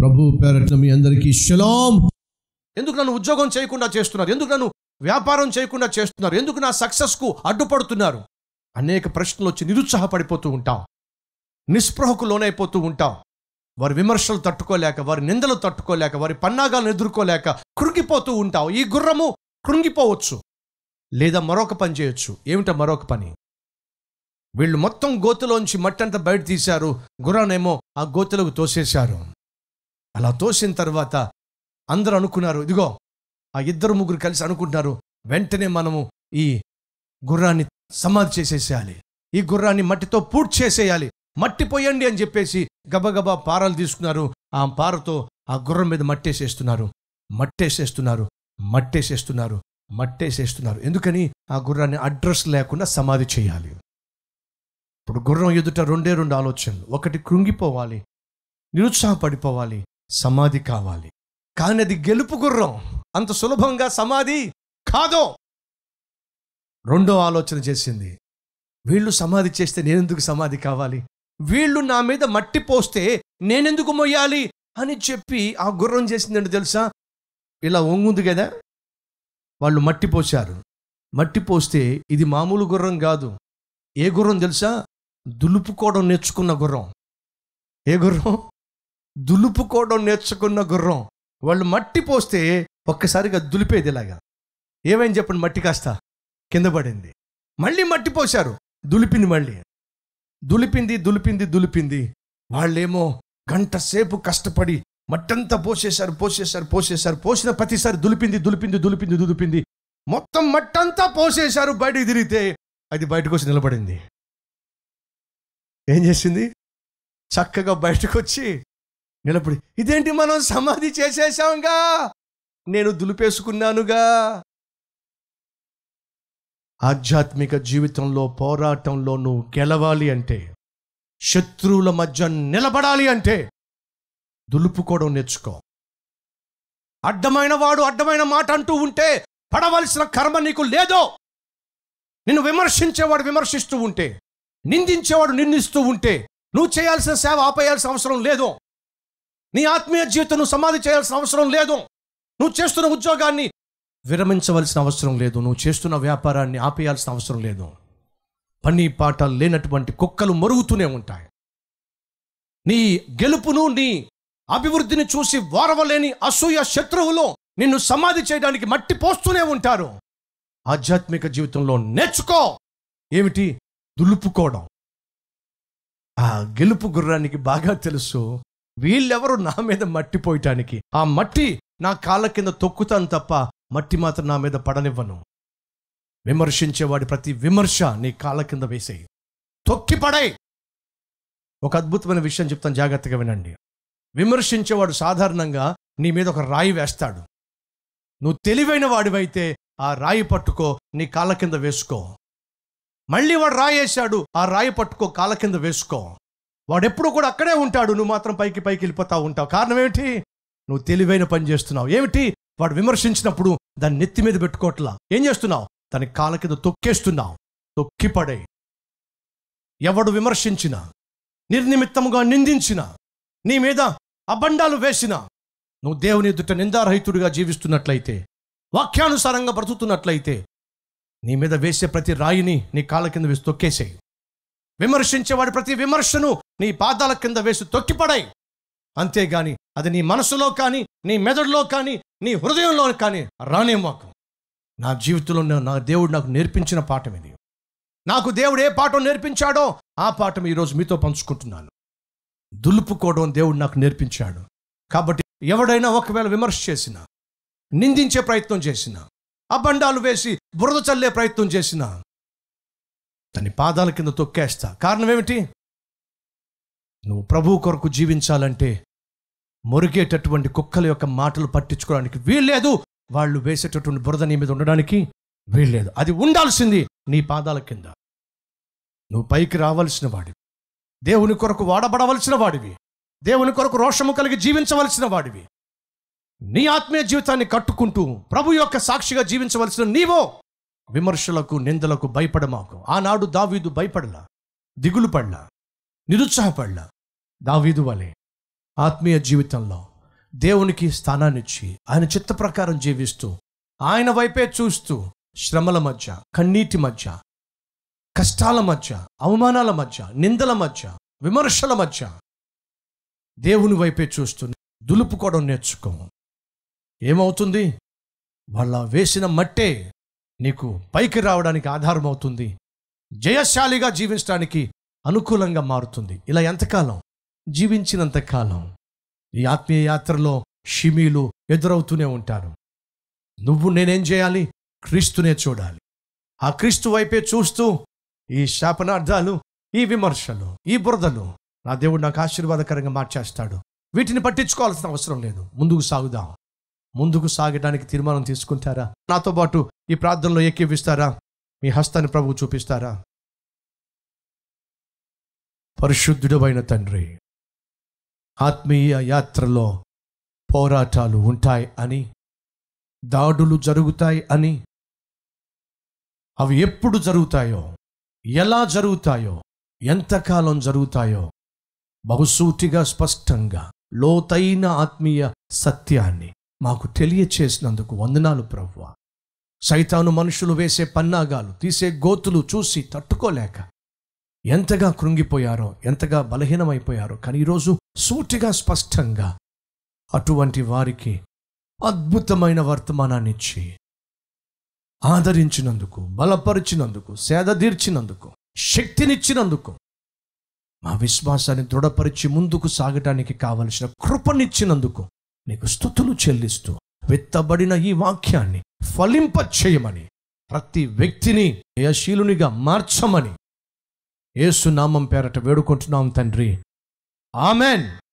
ప్రభు పేరట్ల మీ అందరికీ శలాం. ఎందుకు నన్ను ఉద్యోగం చేయకుండా చేస్తున్నారు? ఎందుకు నన్ను వ్యాపారం చేయకుండా చేస్తున్నారు? ఎందుకు నా సక్సెస్కు అడ్డుపడుతున్నారు? అనేక ప్రశ్నలు వచ్చి నిరుత్సాహపడిపోతూ ఉంటాం. నిస్పృహకు లోనైపోతూ ఉంటాం. వారి విమర్శలు తట్టుకోలేక వారి నిందలు తట్టుకోలేక వారి పన్నాగాలను ఎదుర్కోలేక కృంగిపోతూ ఉంటాం. ఈ గుర్రము కృంగిపోవచ్చు లేదా మరొక పని చేయొచ్చు. ఏమిటో మరొక పని? వీళ్ళు మొత్తం గోతులోంచి మట్టంతా బయట తీశారు. గుర్రానేమో ఆ గోతులకు తోసేశారు. అలా తోసిన తర్వాత అందరూ అనుకున్నారు ఇదిగో ఆ ఇద్దరు ముగ్గురు కలిసి అనుకుంటున్నారు వెంటనే మనము ఈ గుర్రాన్ని సమాధి చేసేసేయాలి. ఈ గుర్రాన్ని మట్టితో పూర్తి చేసేయాలి. మట్టి పోయండి అని చెప్పేసి గబగబా పారలు తీసుకున్నారు. ఆ పారతో ఆ గుర్రం మీద మట్టేసేస్తున్నారు. మట్టేసేస్తున్నారు. మట్టేసేస్తున్నారు. మట్టేసేస్తున్నారు. ఎందుకని? ఆ గుర్రాన్ని అడ్రస్ లేకుండా సమాధి చేయాలి. ఇప్పుడు గుర్రం ఎదుట రెండే రెండు ఆలోచనలు. ఒకటి కృంగిపోవాలి. నిరుత్సాహపడిపోవాలి. సమాధి కావాలి. కానీ అది గెలుపు గుర్రం. అంత సులభంగా సమాధి కాదో? రెండో ఆలోచన చేసింది. వీళ్ళు సమాధి చేస్తే నేనెందుకు సమాధి కావాలి? వీళ్ళు నా మీద మట్టి పోస్తే నేనెందుకు మొయ్యాలి? అని చెప్పి ఆ గుర్రం చేసిందండి తెలుసా? ఇలా ఒంగుంది కదా? వాళ్ళు మట్టి పోశారు. మట్టి పోస్తే ఇది మామూలు గుర్రం కాదు. ఏ గుర్రం తెలుసా? దులుపుకోవడం నేర్చుకున్న గుర్రం. ఏ గుర్రం? దులుపుకోవడం నేర్చుకున్న గుర్రం. వాళ్ళు మట్టి పోస్తే ఒక్కసారిగా దులిపేది ఇలాగా. ఏమైంది చెప్పండి మట్టి కాస్త? కింద పడింది. మళ్ళీ మట్టి పోశారు. దులిపింది మళ్ళీ. దులిపింది దులిపింది దులిపింది. వాళ్ళేమో గంట సేపు కష్టపడి మట్టంతా పోసేశారు పోసేశారు పోసేశారు. పోసిన ప్రతిసారి దులిపింది దులిపింది దులిపింది దులిపింది. మొత్తం మట్టంతా పోసేశారు బయటికి తిరిగితే అది బయటకు వచ్చి నిలబడింది. ఏం చేసింది? చక్కగా బయటకు వచ్చి నిలబడి ఇదేంటి మనం సమాధి చేసేసాంగా నేను దులిపేసుకున్నానుగా. ఆధ్యాత్మిక జీవితంలో పోరాటంలో నువ్వు గెలవాలి అంటే శత్రువుల మధ్య నిలబడాలి అంటే దులుపుకోవడం నేర్చుకో. అడ్డమైన వాడు అడ్డమైన మాట అంటూ ఉంటే పడవలసిన కర్మ నీకు లేదో నిన్ను విమర్శించేవాడు విమర్శిస్తూ ఉంటే నిందించేవాడు నిందిస్తూ ఉంటే నువ్వు చేయాల్సిన సేవ ఆపేయాల్సిన అవసరం లేదో నీ ఆత్మీయ జీవితం నువ్వు సమాధి చేయాల్సిన అవసరం లేదు. నువ్వు చేస్తున్న ఉద్యోగాన్ని విరమించవలసిన అవసరం లేదు. నువ్వు చేస్తున్న వ్యాపారాన్ని ఆపేయాల్సిన అవసరం లేదు. పని పాట లేనటువంటి కుక్కలు మరుగుతూనే ఉంటాయి. నీ గెలుపును నీ అభివృద్ధిని చూసి వారవలేని అసూయ శత్రువులు నిన్ను సమాధి చేయడానికి మట్టి పోస్తూనే ఉంటారు. ఆధ్యాత్మిక జీవితంలో నేర్చుకో. ఏమిటి? దులుపుకోవడం. ఆ గెలుపు గుర్రానికి బాగా తెలుసు. వీళ్ళెవరు నా మీద మట్టి పోయటానికి. ఆ మట్టి నా కాళ్ళ కింద తొక్కుతాను తప్ప మట్టి మాత్రం నా మీద పడనివ్వను. విమర్శించేవాడి ప్రతి విమర్శ నీ కాళ్ళ కింద వేసేయి. తొక్కి పడై ఒక అద్భుతమైన విషయం చెప్తాను జాగ్రత్తగా వినండి. విమర్శించేవాడు సాధారణంగా నీ మీద ఒక రాయి వేస్తాడు. నువ్వు తెలివైన వాడివైతే ఆ రాయి పట్టుకో నీ కాళ్ళ కింద వేసుకో. మళ్ళీ వాడు రాయి వేశాడు ఆ రాయి పట్టుకో కాళ్ళ కింద వేసుకో. వాడు ఎప్పుడు కూడా అక్కడే ఉంటాడు. నువ్వు మాత్రం పైకి పైకి వెళ్ళిపోతా ఉంటావు. కారణం ఏమిటి? నువ్వు తెలివైన పని చేస్తున్నావు. ఏమిటి? వాడు విమర్శించినప్పుడు దాన్ని నెత్తి మీద పెట్టుకోవట్లా. ఏం చేస్తున్నావు? దాని కాళ్ళ కింద తొక్కేస్తున్నావు. తొక్కిపడే ఎవడు విమర్శించినా నిర్నిమిత్తముగా నిందించిన నీ మీద అబండాలు వేసిన నువ్వు దేవుని ఎదుట నిందారహితుడిగా జీవిస్తున్నట్లయితే వాక్యానుసారంగా బ్రతుకుతున్నట్లయితే నీ మీద వేసే ప్రతి రాయిని నీ కాళ్ళ కింద వేసి తొక్కేసేయి. విమర్శించేవాడి ప్రతి విమర్శను నీ పాదాల కింద వేసి తొక్కిపడాయి. అంతేగాని అది నీ మనసులో కానీ నీ మెదడులో కానీ నీ హృదయంలో కానీ రానేమాకు నా జీవితంలో నా- నా దేవుడు నాకు నేర్పించిన పాఠం ఇది. నాకు దేవుడు ఏ పాఠం నేర్పించాడో ఆ పాఠం ఈరోజు మీతో పంచుకుంటున్నాను. దులుపుకోవడం దేవుడు నాకు నేర్పించాడు. కాబట్టి ఎవడైనా ఒకవేళ విమర్శ చేసినా నిందించే ప్రయత్నం చేసినా అబండాలు వేసి బురద చల్లే ప్రయత్నం చేసినా దాని పాదాల కింద తొక్కేస్తా. కారణం ఏమిటి? నువ్వు ప్రభు కొరకు జీవించాలంటే మురిగేటటువంటి కుక్కల యొక్క మాటలు పట్టించుకోవడానికి వీల్లేదు. వాళ్ళు వేసేటటువంటి బురద నీ మీద ఉండడానికి వీల్లేదు. అది ఉండాల్సింది నీ పాదాల కింద. నువ్వు పైకి రావాల్సిన వాడివి. దేవుని కొరకు వాడబడవలసిన వాడివి. దేవుని కొరకు రోషము కలిగి జీవించవలసిన వాడివి. నీ ఆత్మీయ జీవితాన్ని కట్టుకుంటూ ప్రభు యొక్క సాక్షిగా జీవించవలసిన నీవో విమర్శలకు నిందలకు భయపడమాకు. ఆనాడు దావీదు భయపడలా దిగులు పడలా నిరుత్సాహపడలా. దావీదు వలె ఆత్మీయ జీవితంలో దేవునికి స్థానాన్నిచ్చి ఆయన చిత్త ప్రకారం జీవిస్తూ ఆయన వైపే చూస్తూ శ్రమల మధ్య కన్నీటి మధ్య కష్టాల మధ్య అవమానాల మధ్య నిందల మధ్య విమర్శల మధ్య దేవుని వైపే చూస్తూ దులుపుకోవడం నేర్చుకో. ఏమవుతుంది? వాళ్ళ వేసిన మట్టే నీకు పైకి రావడానికి ఆధారం అవుతుంది జయశాలిగా జీవించడానికి అనుకూలంగా మారుతుంది. ఇలా ఎంతకాలం? జీవించినంతకాలం ఈ ఆత్మీయ యాత్రలో షిమీలు ఎదురవుతూనే ఉంటారు. నువ్వు నేనేం చేయాలి? క్రీస్తునే చూడాలి. ఆ క్రీస్తు వైపే చూస్తూ ఈ శాపనార్థాలు ఈ విమర్శలు ఈ బురదలు నా దేవుడు నాకు ఆశీర్వాదకరంగా మార్చేస్తాడు. వీటిని పట్టించుకోవాల్సిన అవసరం లేదు. ముందుకు సాగుదాం. ముందుకు సాగడానికి తీర్మానం తీసుకుంటారా? నాతో పాటు ఈ ప్రార్థనలో ఎక్కివిస్తారా మీ హస్తాన్ని ప్రభు చూపిస్తారా? పరిశుద్ధుడమైన తండ్రి ఆత్మీయ యాత్రలో పోరాటాలు ఉంటాయి అని దాడులు జరుగుతాయి అని అవి ఎప్పుడు జరుగుతాయో ఎలా జరుగుతాయో ఎంతకాలం జరుగుతాయో బహుసూటిగా స్పష్టంగా లోతైన ఆత్మీయ సత్యాన్ని మాకు తెలియచేసినందుకు వందనాలు ప్రవ్వ సైతాను మనుషులు వేసే పన్నాగాలు తీసే గోతులు చూసి తట్టుకోలేక ఎంతగా కృంగిపోయారో ఎంతగా బలహీనమైపోయారో కానీ ఈరోజు సూటిగా స్పష్టంగా అటువంటి వారికి అద్భుతమైన వర్తమానాన్ని ఇచ్చి ఆదరించినందుకు బలపరిచినందుకు సేదదీర్చినందుకు శక్తినిచ్చినందుకు మా విశ్వాసాన్ని దృఢపరిచి ముందుకు సాగటానికి కావలసిన కృపనిచ్చినందుకు నీకు స్థుతులు చెల్లిస్తూ విత్తబడిన ఈ వాక్యాన్ని ఫలింప చేయమని ప్రతి వ్యక్తిని జయశీలునిగా మార్చమని. ఏసునామం నామం పేరట వేడుకుంటున్నాం తండ్రి. ఆమెన్.